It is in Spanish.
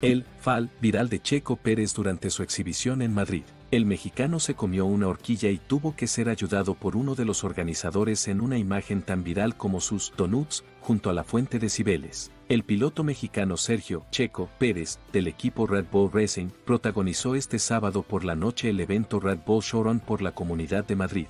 El fal viral de Checo Pérez durante su exhibición en Madrid. El mexicano se comió una horquilla y tuvo que ser ayudado por uno de los organizadores en una imagen tan viral como sus donuts junto a la fuente de Cibeles. El piloto mexicano Sergio Checo Pérez, del equipo Red Bull Racing, protagonizó este sábado por la noche el evento Red Bull Showrun por la Comunidad de Madrid.